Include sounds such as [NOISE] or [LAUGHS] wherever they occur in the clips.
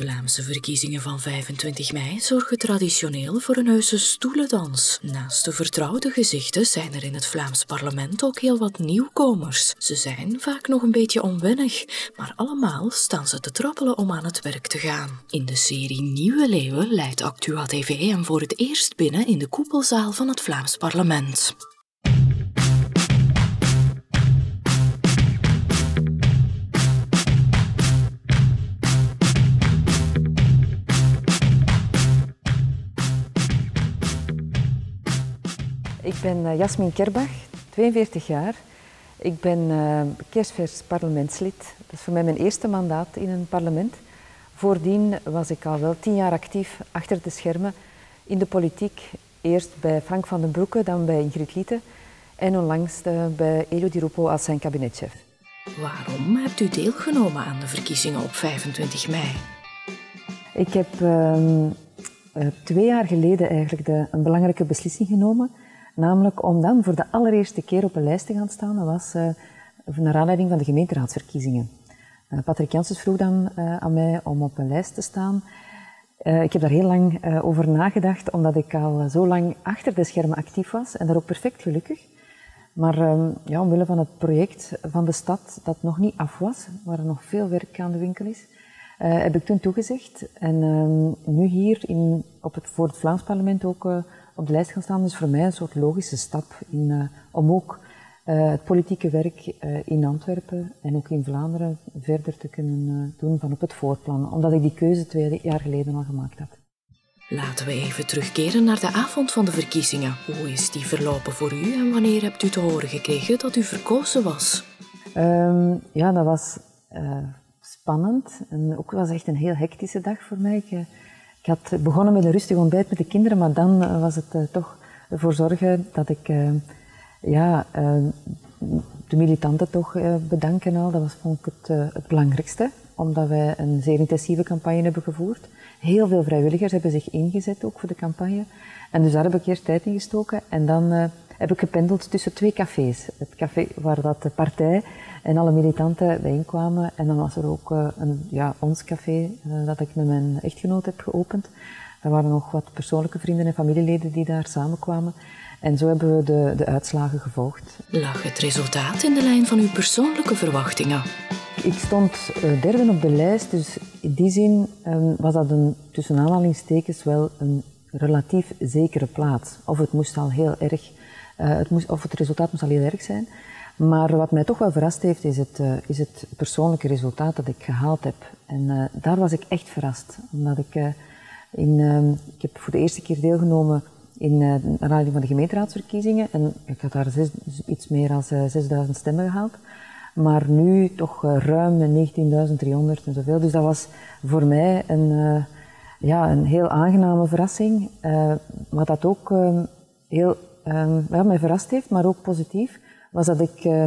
Vlaamse verkiezingen van 25 mei zorgen traditioneel voor een heuse stoelendans. Naast de vertrouwde gezichten zijn er in het Vlaams parlement ook heel wat nieuwkomers. Ze zijn vaak nog een beetje onwennig, maar allemaal staan ze te trappelen om aan het werk te gaan. In de serie Nieuwe Leeuwen leidt Actua TV hem voor het eerst binnen in de koepelzaal van het Vlaams parlement. Ik ben uh, Jasmin Kerbach, 42 jaar. Ik ben uh, kerstvers parlementslid. Dat is voor mij mijn eerste mandaat in een parlement. Voordien was ik al wel tien jaar actief achter de schermen in de politiek. Eerst bij Frank van den Broeke, dan bij Ingrid Liete en onlangs uh, bij Elio Di Rupo als zijn kabinetchef. Waarom hebt u deelgenomen aan de verkiezingen op 25 mei? Ik heb ehm, twee jaar geleden eigenlijk de, een belangrijke beslissing genomen Namelijk om dan voor de allereerste keer op een lijst te gaan staan. Dat was uh, naar aanleiding van de gemeenteraadsverkiezingen. Uh, Patrick Janssens vroeg dan uh, aan mij om op een lijst te staan. ik heb daar heel lang over nagedacht, omdat ik al zo lang achter de schermen actief was en daar ook perfect gelukkig. Maar um, ja, omwille van het project van de stad dat nog niet af was, waar er nog veel werk aan de winkel is, heb ik toen toegezegd. En um, nu hier in, op het, voor het Vlaams parlement ook op de lijst gaan staan is voor mij een soort logische stap in, uh, om ook uh, het politieke werk uh, in Antwerpen en ook in Vlaanderen verder te kunnen doen van op het voorplan, omdat ik die keuze twee jaar geleden al gemaakt had. Laten we even terugkeren naar de avond van de verkiezingen. Hoe is die verlopen voor u en wanneer hebt u te horen gekregen dat u verkozen was? Um, ja, dat was spannend en ook was echt een heel hectische dag voor mij. Ik, ik had begonnen met een rustig ontbijt met de kinderen, maar dan eh, was het uh, toch ervoor zorgen dat ik uh, ja, de militanten toch bedanken al. Dat was vond ik het, het belangrijkste, omdat wij een zeer intensieve campagne hebben gevoerd. Heel veel vrijwilligers hebben zich ingezet ook voor de campagne. En dus daar heb ik eerst tijd in gestoken. En dan heb ik gependeld tussen twee cafés. Het café waar dat de partij en alle militanten bijeenkwamen. En dan was er ook uh, een, ja, ons café uh, dat ik met mijn echtgenoot heb geopend. Er waren nog wat persoonlijke vrienden en familieleden die daar samenkwamen. En zo hebben we de, de uitslagen gevolgd. Lag het resultaat in de lijn van uw persoonlijke verwachtingen? Ik stond uh, derde op de lijst, dus in die zin um, was dat een, tussen aanhalingstekens wel een relatief zekere plaats. Of het moest al heel erg, het moest, of het resultaat moest al heel erg zijn. Maar wat mij toch wel verrast heeft, is het, uh, is het persoonlijke resultaat dat ik gehaald heb. En uh, daar was ik echt verrast. Omdat ik, in, ik heb voor de eerste keer deelgenomen in de aanleiding van de gemeenteraadsverkiezingen. En ik had daar zes, iets meer dan 6000 stemmen gehaald. Maar nu toch ruim 19.300 en zoveel. Dus dat was voor mij een, ja, een heel aangename verrassing. wat dat ook heel, ja, mij verrast heeft, maar ook positief was dat ik uh,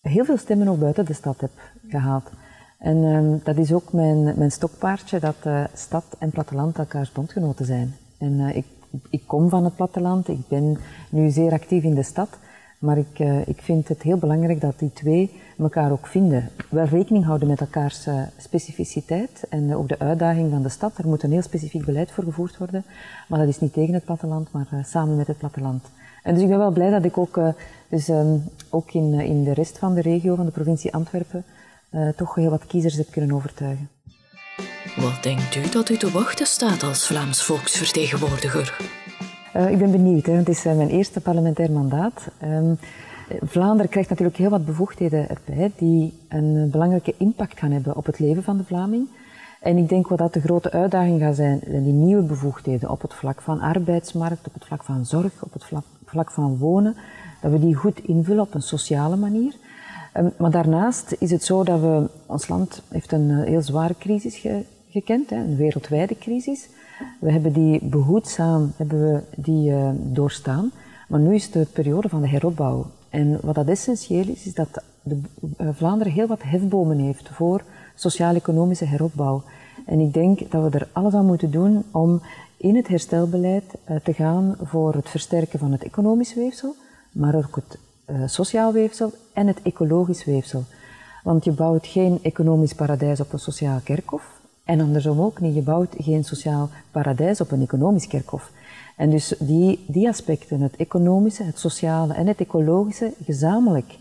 heel veel stemmen ook buiten de stad heb gehaald. En uh, dat is ook mijn, mijn stokpaardje, dat stad en platteland elkaars bondgenoten zijn. En ik, ik kom van het platteland, ik ben nu zeer actief in de stad, maar ik, ik vind het heel belangrijk dat die twee elkaar ook vinden. Wel rekening houden met elkaars specificiteit en ook de uitdaging van de stad. Er moet een heel specifiek beleid voor gevoerd worden, maar dat is niet tegen het platteland, maar samen met het platteland. En dus ik ben wel blij dat ik ook, dus, um, ook in, in de rest van de regio, van de provincie Antwerpen, toch heel wat kiezers heb kunnen overtuigen. Wat denkt u dat u te wachten staat als Vlaams volksvertegenwoordiger? Ik ben benieuwd, hè. het is mijn eerste parlementair mandaat. Um, Vlaanderen krijgt natuurlijk heel wat bevoegdheden erbij die een belangrijke impact gaan hebben op het leven van de Vlaming. En ik denk wat dat de grote uitdaging gaat zijn, die nieuwe bevoegdheden op het vlak van arbeidsmarkt, op het vlak van zorg, op het vlak van wonen, dat we die goed invullen op een sociale manier. Um, maar daarnaast is het zo dat we, ons land heeft een heel zware crisis gekend, hè, een wereldwijde crisis. We hebben die behoedzaam hebben we die, uh, doorstaan, maar nu is de periode van de heropbouw. En wat dat essentieel is, is dat de, uh, Vlaanderen heel wat hefbomen heeft voor sociaal-economische heropbouw. En ik denk dat we er alles aan moeten doen om in het herstelbeleid uh, te gaan voor het versterken van het economisch weefsel, maar ook het sociaal weefsel en het ecologisch weefsel. Want je bouwt geen economisch paradijs op een sociaal kerkhof. En andersom ook niet. Je bouwt geen sociaal paradijs op een economisch kerkhof. En dus die, die aspecten, het economische, het sociale en het ecologische, gezamenlijk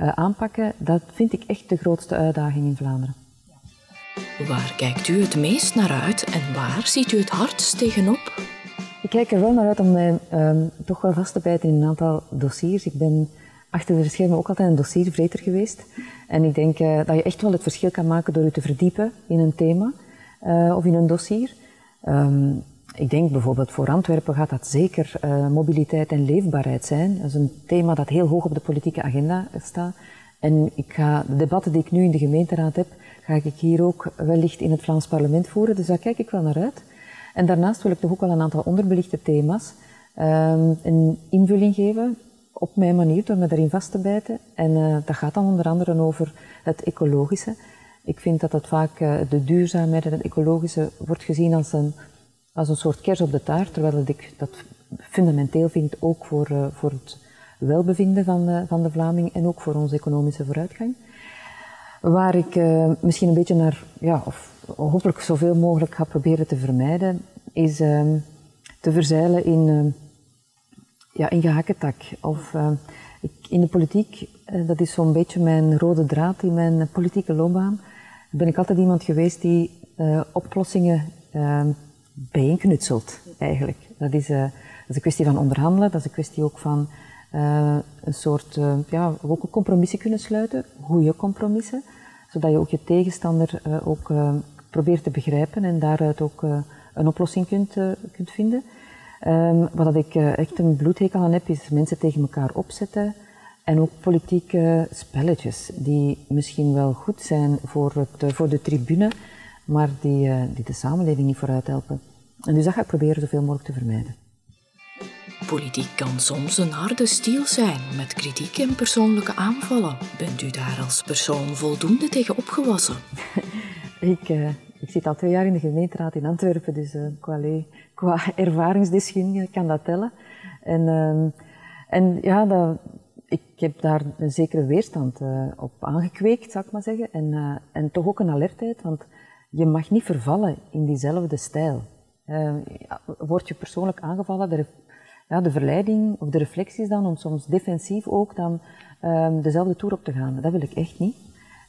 uh, aanpakken, dat vind ik echt de grootste uitdaging in Vlaanderen. Waar kijkt u het meest naar uit en waar ziet u het hardst tegenop? Ik kijk er wel naar uit om mij um, toch wel vast te bijten in een aantal dossiers. Ik ben achter de schermen ook altijd een dossiervreter geweest. En ik denk uh, dat je echt wel het verschil kan maken door je te verdiepen in een thema uh, of in een dossier. Um, ik denk bijvoorbeeld voor Antwerpen gaat dat zeker uh, mobiliteit en leefbaarheid zijn. Dat is een thema dat heel hoog op de politieke agenda staat. En ik ga, de debatten die ik nu in de gemeenteraad heb, ga ik hier ook wellicht in het Vlaams parlement voeren. Dus daar kijk ik wel naar uit. En daarnaast wil ik toch ook wel een aantal onderbelichte thema's um, een invulling geven op mijn manier, door me erin vast te bijten. En uh, dat gaat dan onder andere over het ecologische. Ik vind dat dat vaak uh, de duurzaamheid en het ecologische wordt gezien als een als een soort kers op de taart, terwijl ik dat fundamenteel vind ook voor, uh, voor het welbevinden van de, van de Vlaming en ook voor onze economische vooruitgang. Waar ik uh, misschien een beetje naar, ja, of hopelijk zoveel mogelijk ga proberen te vermijden, is uh, te verzeilen in, ja, in gehakketak. Of ik, in de politiek, dat is zo'n beetje mijn rode draad in mijn politieke loopbaan, ben ik altijd iemand geweest die oplossingen bijeenknutselt, eigenlijk. Dat is, uh, dat is een kwestie van onderhandelen, dat is een kwestie ook van uh, een soort, uh, ja, ook compromissen kunnen sluiten, goede compromissen, zodat je ook je tegenstander ook probeert te begrijpen en daaruit ook een oplossing kunt, kunt vinden. Um, wat ik echt een bloedhekel aan heb, is mensen tegen elkaar opzetten en ook politieke spelletjes, die misschien wel goed zijn voor, het, voor de tribune, maar die, die de samenleving niet vooruit helpen. En dus dat ga ik proberen zoveel mogelijk te vermijden. Politiek kan soms een harde stiel zijn met kritiek en persoonlijke aanvallen. Bent u daar als persoon voldoende tegen opgewassen? [LAUGHS] ik, uh, ik zit al twee jaar in de gemeenteraad in Antwerpen, dus uh, qua, qua ervaringsdeskundige kan dat tellen. En, uh, en ja, dat, ik heb daar een zekere weerstand uh, op aangekweekt, zou ik maar zeggen. En, en toch ook een alertheid, want je mag niet vervallen in diezelfde stijl. Uh, word je persoonlijk aangevallen, de, ja, de verleiding of de reflectie is dan om soms defensief ook dan um, dezelfde toer op te gaan. Dat wil ik echt niet.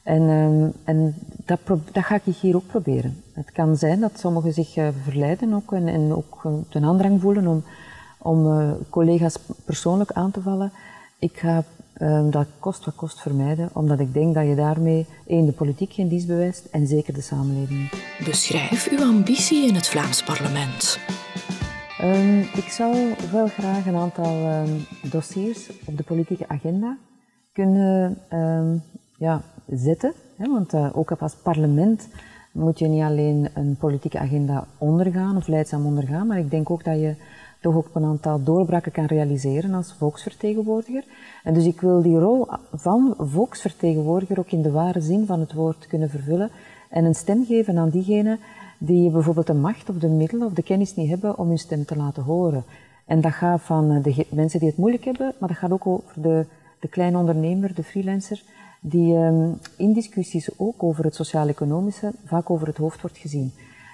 En, um, en dat, dat, ga ik hier ook proberen. Het kan zijn dat sommigen zich verleiden ook en, en ook ten aandrang voelen om, om collega's persoonlijk aan te vallen. Ik ga um, dat kost wat kost vermijden, omdat ik denk dat je daarmee één de politiek geen dienst bewijst en zeker de samenleving. Beschrijf uw ambitie in het Vlaams parlement. Um, ik zou wel graag een aantal um, dossiers op de politieke agenda kunnen ja, zetten. Hè, want uh, ook als parlement moet je niet alleen een politieke agenda ondergaan of leidzaam ondergaan, maar ik denk ook dat je toch ook een aantal doorbraken kan realiseren als volksvertegenwoordiger. En dus ik wil die rol van volksvertegenwoordiger ook in de ware zin van het woord kunnen vervullen en een stem geven aan diegenen die bijvoorbeeld de macht of de middelen of de kennis niet hebben om hun stem te laten horen. En dat gaat van de mensen die het moeilijk hebben, maar dat gaat ook over de, de kleine ondernemer, de freelancer, die um, in discussies ook over het sociaal-economische vaak over het hoofd wordt gezien.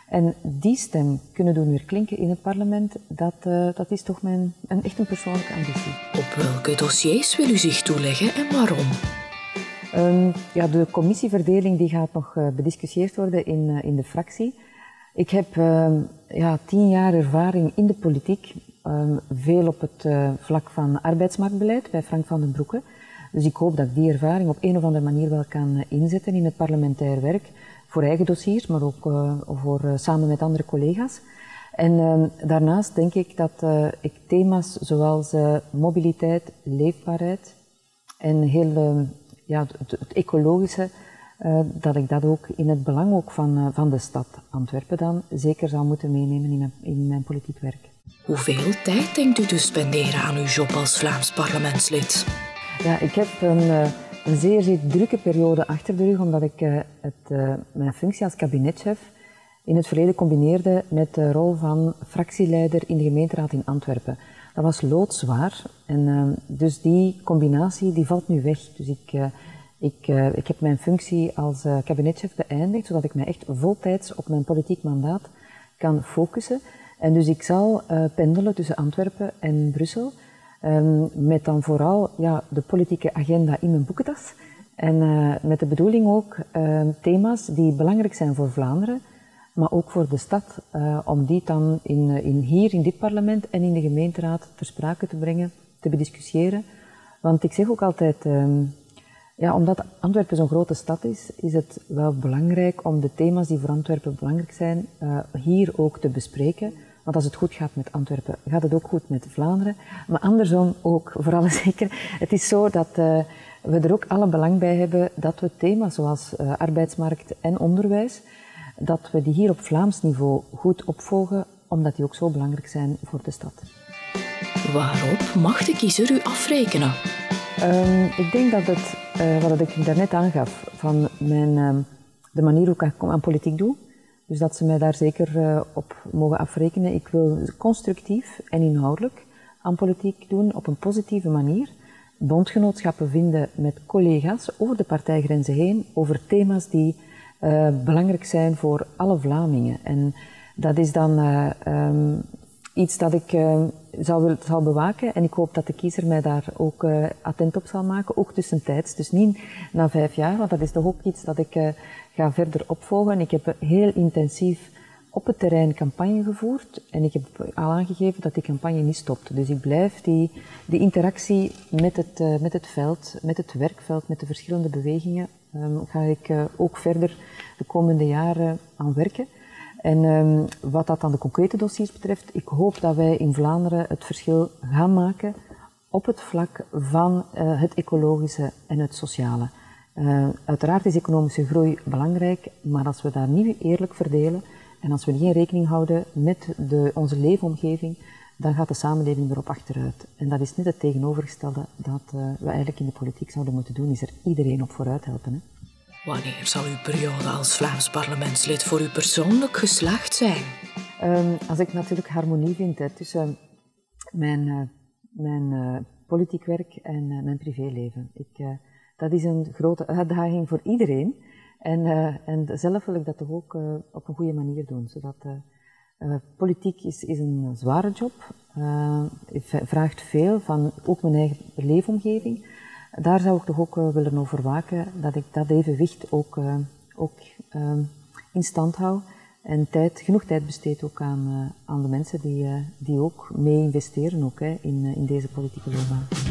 En die stem kunnen doen weer klinken in het parlement, dat, uh, dat is toch mijn, een, echt een persoonlijke ambitie. Op welke dossiers wil u zich toeleggen en waarom? Um, ja, de commissieverdeling die gaat nog uh, bediscussieerd worden in, uh, in de fractie. Ik heb ehm, ja, tien jaar ervaring in de politiek, um, veel op het vlak van arbeidsmarktbeleid bij Frank van den Broeke. Dus ik hoop dat ik die ervaring op een of andere manier wel kan inzetten in het parlementair werk voor eigen dossiers, maar ook uh, voor, uh, samen met andere collega's. En uh, daarnaast denk ik dat ik thema's zoals mobiliteit, leefbaarheid en heel ja, het, het ecologische, dat ik dat ook in het belang ook van, van de stad Antwerpen dan zeker zou moeten meenemen in mijn, in mijn politiek werk. Hoeveel tijd denkt u te spenderen aan uw job als Vlaams parlementslid? Ja, ik heb een een zeer, zeer drukke periode achter de rug, omdat ik uh, het, uh, mijn functie als kabinetchef in het verleden combineerde met de rol van fractieleider in de gemeenteraad in Antwerpen. Dat was loodzwaar en uh, dus die combinatie die valt nu weg. Dus ik, Ik, ik heb mijn functie als kabinetchef beëindigd, zodat ik mij echt voltijds op mijn politiek mandaat kan focussen. En dus ik zal pendelen tussen Antwerpen en Brussel. Um, met dan vooral ja, de politieke agenda in mijn boekentas. En uh, met de bedoeling ook uh, thema's die belangrijk zijn voor Vlaanderen, maar ook voor de stad, uh, om die dan in, in hier in dit parlement en in de gemeenteraad ter sprake te brengen, te bediscussiëren. Want ik zeg ook altijd, ehm, ja, omdat Antwerpen zo'n grote stad is, is het wel belangrijk om de thema's die voor Antwerpen belangrijk zijn, hier ook te bespreken. Want als het goed gaat met Antwerpen, gaat het ook goed met Vlaanderen. Maar andersom ook, voor alle [LAUGHS] zeker. Het is zo dat uh, we er ook alle belang bij hebben dat we thema's zoals uh, arbeidsmarkt en onderwijs, dat we die hier op Vlaams niveau goed opvolgen, omdat die ook zo belangrijk zijn voor de stad. Waarop mag de kiezer u afrekenen? Um, ik denk dat het, uh, wat ik daarnet aangaf, van mijn, um, de manier hoe ik aan politiek doe, dus dat ze mij daar zeker uh, op mogen afrekenen. Ik wil constructief en inhoudelijk aan politiek doen op een positieve manier. Bondgenootschappen vinden met collega's over de partijgrenzen heen over thema's die uh, belangrijk zijn voor alle Vlamingen. En dat is dan uh, um, iets dat ik zal, zal bewaken en ik hoop dat de kiezer mij daar ook attent op zal maken, ook tussentijds. Dus niet na vijf jaar, want dat is toch ook iets dat ik ga verder opvolgen. Ik heb heel intensief op het terrein campagne gevoerd en ik heb al aangegeven dat die campagne niet stopt. Dus ik blijf die, interactie met het, uh, met het veld, met het werkveld, met de verschillende bewegingen, um, ga ik uh, ook verder de komende jaren aan werken. En um, wat dat dan de concrete dossiers betreft, ik hoop dat wij in Vlaanderen het verschil gaan maken op het vlak van uh, het ecologische en het sociale. Uh, uiteraard is economische groei belangrijk, maar als we daar niet eerlijk verdelen en als we niet rekening houden met de, onze leefomgeving, dan gaat de samenleving erop achteruit. En dat is net het tegenovergestelde dat uh, we eigenlijk in de politiek zouden moeten doen, is er iedereen op vooruit helpen. Wanneer zal uw periode als Vlaams parlementslid voor u persoonlijk geslaagd zijn? Um, als ik natuurlijk harmonie vind tussen mijn, uh, mijn politiek werk en mijn privéleven. Ik, dat is een grote uitdaging voor iedereen. En, en zelf wil ik dat toch ook op een goede manier doen. Zodat, politiek is, is een zware job. vraagt veel van ook mijn eigen leefomgeving. Daar zou ik toch ook willen over waken dat ik dat evenwicht ook, ook in stand hou. En tijd, genoeg tijd besteed ook aan, aan de mensen die, die ook mee investeren ook, hè, in, in deze politieke loopbaan.